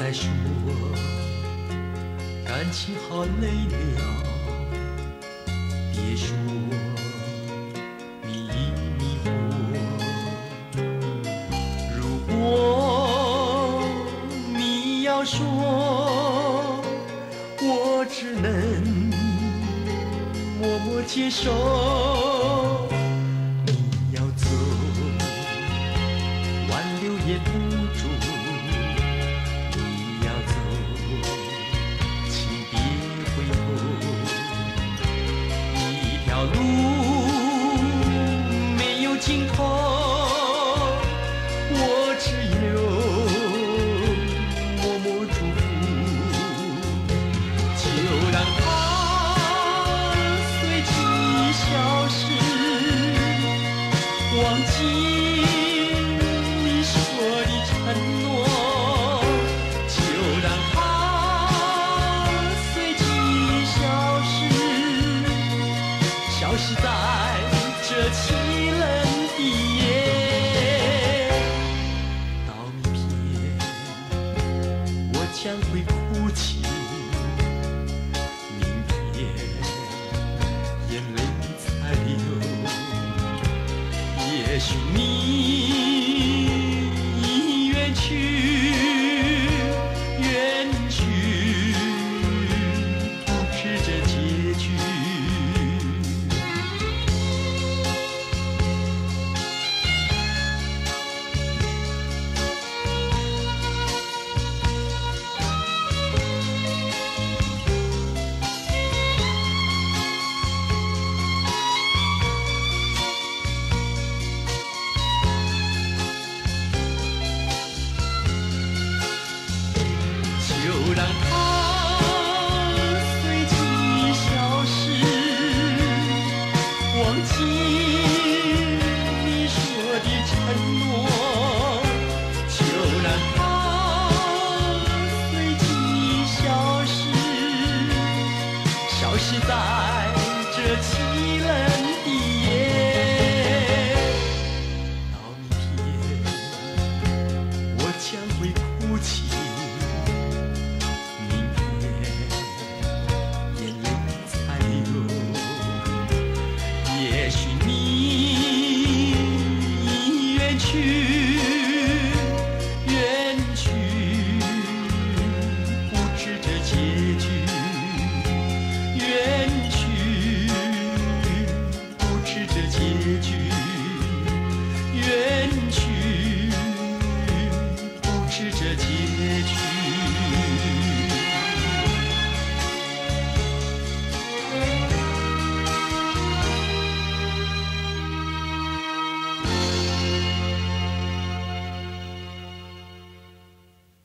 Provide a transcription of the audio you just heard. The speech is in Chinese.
再说，感情好累了。别说你已迷惑，如果你要说，我只能默默接受。你要走，挽留也不住。忘记你说的承诺，就让它随记忆消失。消失在这凄冷的夜。到明天，我将会哭泣；许你已远去，让它随即消失，忘记你说的承诺，就让它随记忆消失，消失在这去，